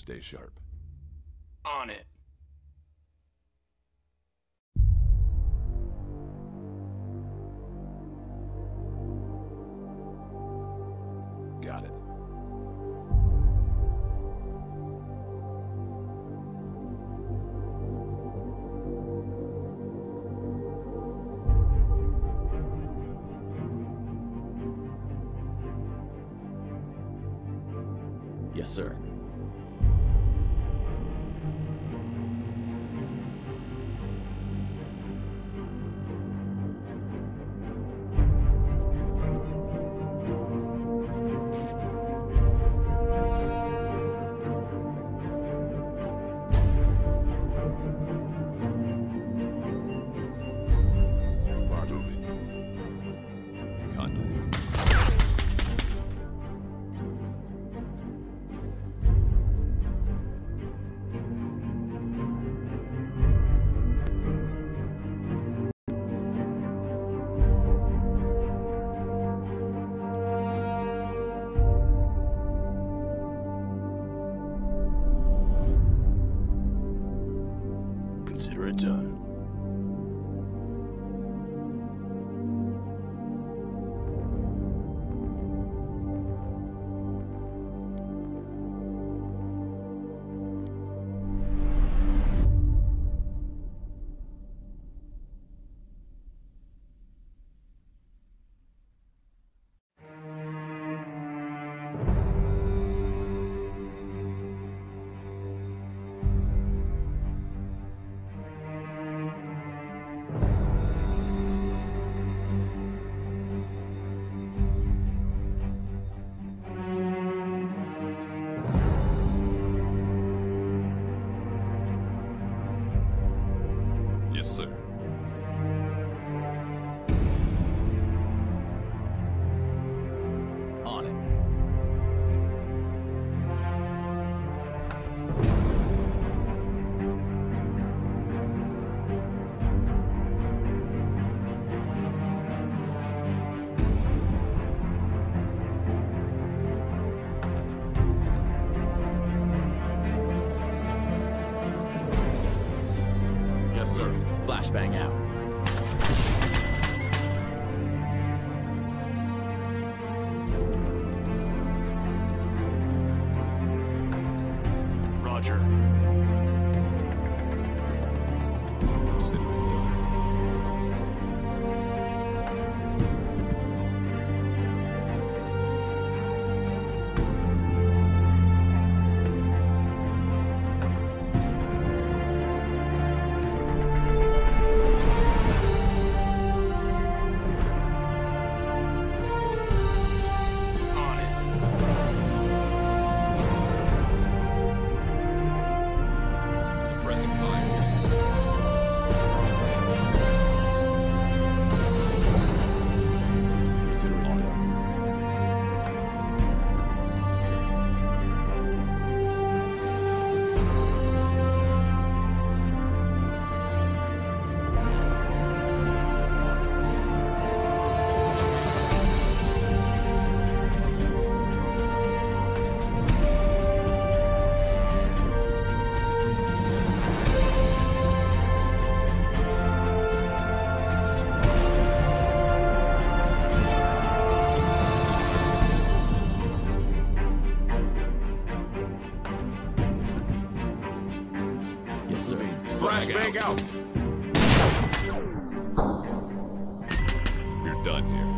Stay sharp. On it. Got it. Yes, sir. done. bang out. Flashbang out. out. You're done here.